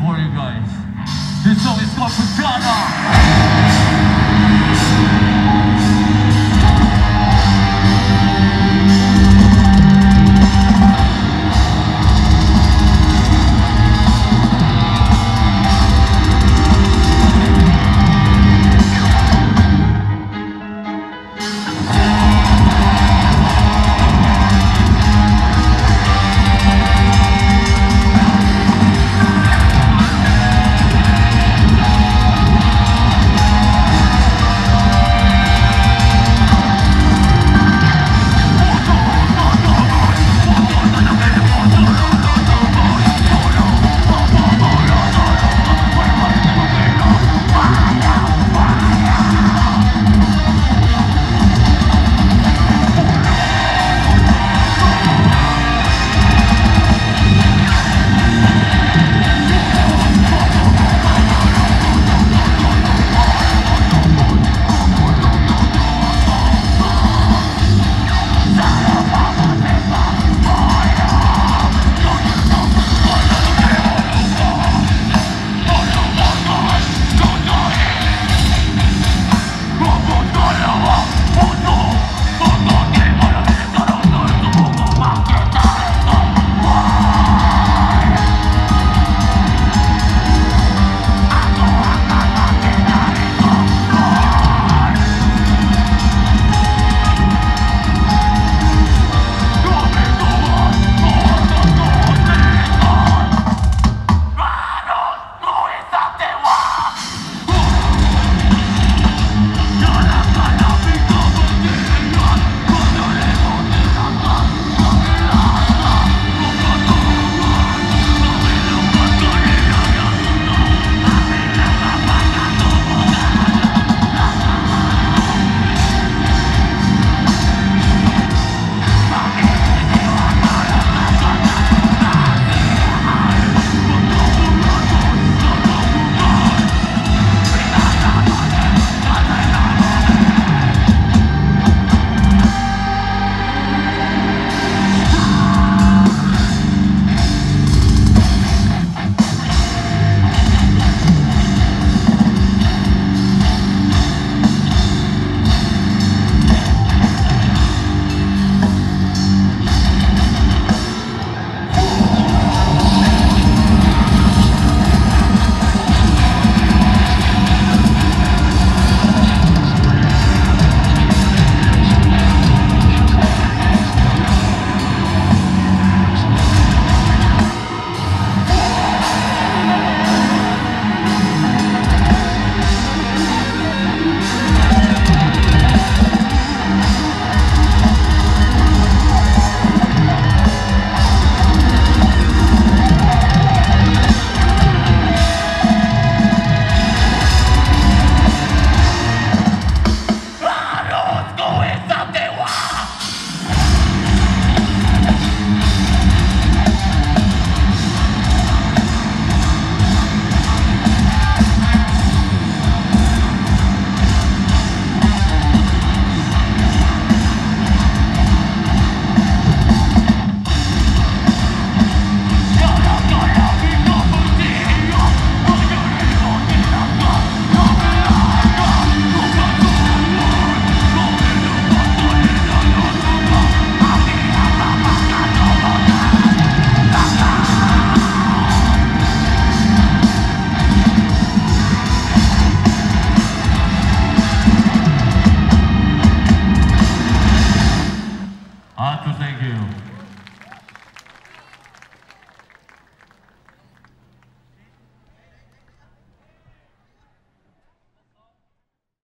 for you guys. This song is called Pagana.